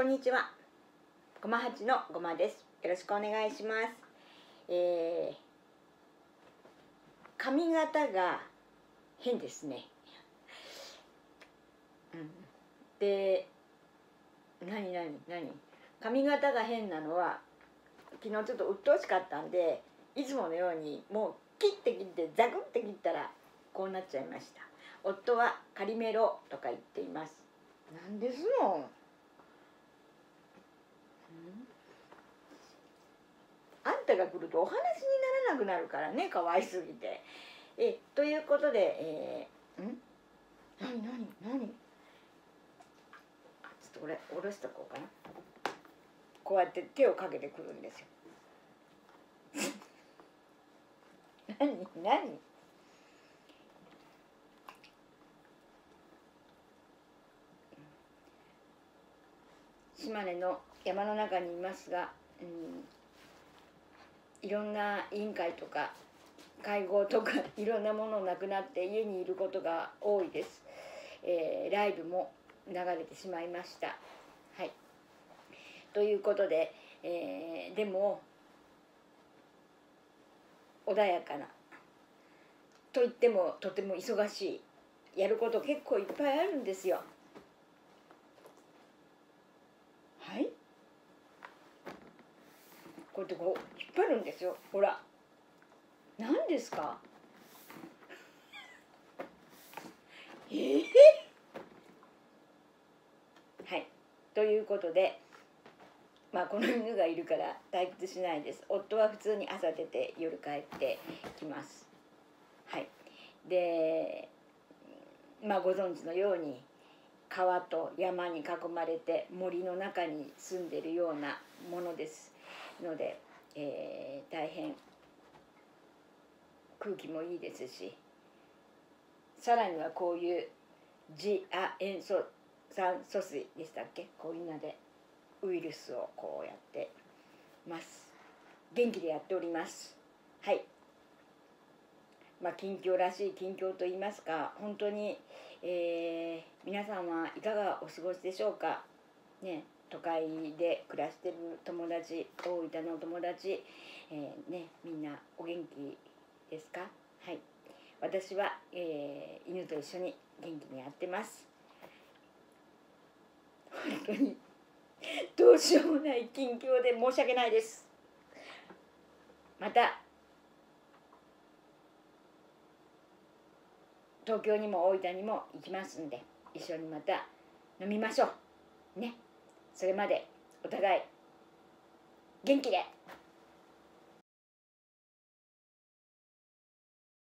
こんにちは。ごま八のごまです。よろしくお願いします。えー、髪型が変ですね。うん、で、何何何？髪型が変なのは昨日ちょっと鬱陶しかったんでいつものようにもう切って切ってザクって切ったらこうなっちゃいました夫はカリメロとか言っていますなんですのあんたが来るとお話にならなくなるからね可愛すぎて。えということでえー、ん？何何何？ちょっとこれ下ろしとこうかな。こうやって手をかけてくるんですよ。何何？島根の山の中にいますが、うん、いろんな委員会とか会合とか いろんなものなくなって家にいることが多いです、えー、ライブも流れてしまいました。はい。ということで、えー、でも穏やかなと言ってもとても忙しいやること結構いっぱいあるんですよはいこうやってこう引っ張るんですよ。ほら。何ですか？え？ー、はい。ということでまあこの犬がいるから退屈しないです。夫は普通に朝出て夜帰ってきます。はい。でまあご存知のように川と山に囲まれて森の中に住んでるようなものです。ので、えー、大変空気もいいですしさらにはこういう次亜塩素酸素水でしたっけ？こういうのでウイルスをこうやってます。元気でやっております。はい。まあ近況らしい近況と言いますか本当に、えー、皆さんはいかがお過ごしでしょうか？ね。都会で暮らしてる友達大分の友達、えー、ねみんなお元気ですか？はい。私は、えー、犬と一緒に元気にやってます。本当にどうしようもない近況で申し訳ないです。また東京にも大分にも行きますんで一緒にまた飲みましょう。ね。それまでお互い元気で